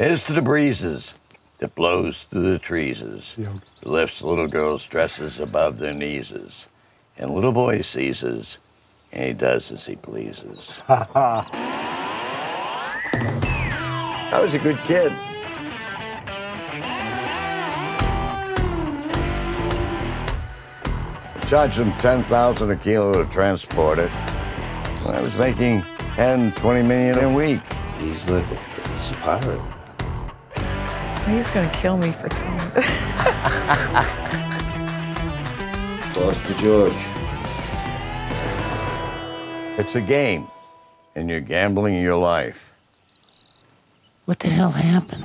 Here's to the breezes that blows through the treeses, Yeah. lifts little girls' dresses above their kneeses, and little boy seizes, and he does as he pleases. Ha ha. I was a good kid. Charged him 10000 a kilo to transport it. I was making 10, 20 million a week. He's like, he's a pirate. He's gonna kill me for telling Toss to George. It's a game, and you're gambling your life. What the hell happened?